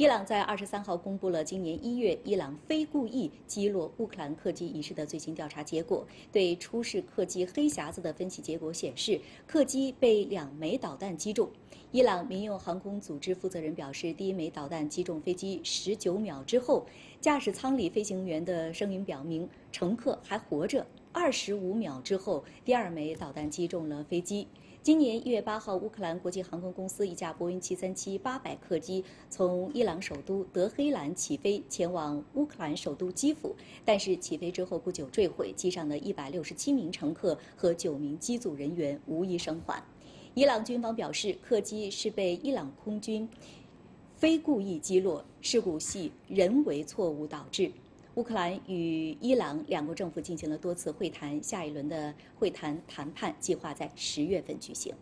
伊朗在二十三号公布了今年一月伊朗非故意击落乌克兰客机一事的最新调查结果。对出事客机“黑匣子”的分析结果显示，客机被两枚导弹击中。伊朗民用航空组织负责人表示，第一枚导弹击中飞机十九秒之后，驾驶舱里飞行员的声音表明乘客还活着。二十五秒之后，第二枚导弹击中了飞机。今年一月八号，乌克兰国际航空公司一架波音七三七八百客机从伊朗首都德黑兰起飞，前往乌克兰首都基辅。但是起飞之后不久坠毁，机上的一百六十七名乘客和九名机组人员无一生还。伊朗军方表示，客机是被伊朗空军非故意击落，事故系人为错误导致。乌克兰与伊朗两国政府进行了多次会谈，下一轮的会谈谈判计划在十月份举行。